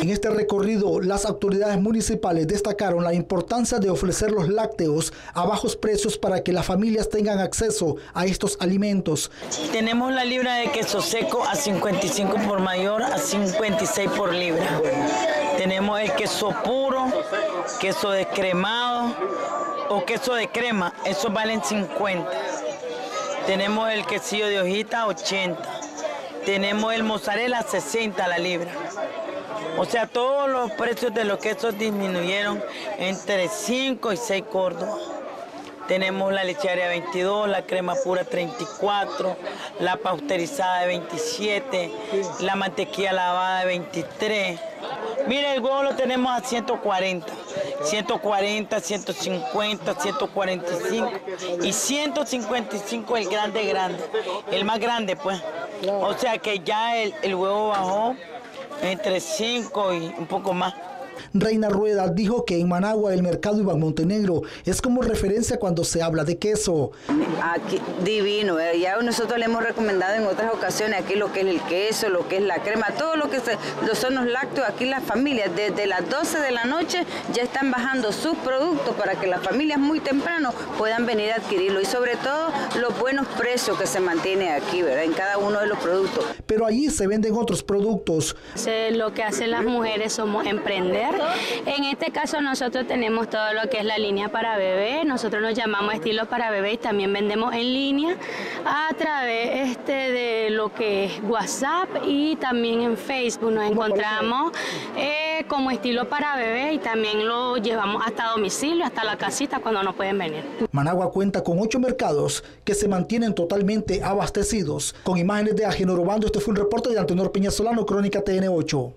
En este recorrido, las autoridades municipales destacaron la importancia de ofrecer los lácteos a bajos precios para que las familias tengan acceso a estos alimentos. Tenemos la libra de queso seco a 55 por mayor, a 56 por libra. Tenemos el queso puro, queso descremado o queso de crema, esos valen 50. Tenemos el quesillo de hojita 80. Tenemos el mozzarella 60 la libra. O sea, todos los precios de los quesos disminuyeron entre 5 y 6 córdobas. Tenemos la lechearia 22, la crema pura 34, la pausterizada de 27, la mantequilla lavada de 23. Mira, el huevo lo tenemos a 140, 140, 150, 145 y 155 el grande grande, el más grande pues. O sea que ya el, el huevo bajó entre 5 y un poco más. Reina Rueda dijo que en Managua el mercado Iván Montenegro es como referencia cuando se habla de queso. Aquí, divino, ¿eh? ya nosotros le hemos recomendado en otras ocasiones aquí lo que es el queso, lo que es la crema, todo lo que son los lácteos, aquí las familias desde las 12 de la noche ya están bajando sus productos para que las familias muy temprano puedan venir a adquirirlo y sobre todo los buenos precios que se mantiene aquí, ¿verdad? En cada uno de los productos. Pero allí se venden otros productos. Lo que hacen las mujeres somos emprender en este caso nosotros tenemos todo lo que es la línea para bebé, nosotros nos llamamos estilo para bebé y también vendemos en línea a través este de lo que es WhatsApp y también en Facebook nos encontramos eh, como estilo para bebé y también lo llevamos hasta domicilio, hasta la casita cuando no pueden venir. Managua cuenta con ocho mercados que se mantienen totalmente abastecidos. Con imágenes de Agenor Obando, este fue un reporte de Antenor Peña Solano, Crónica TN8.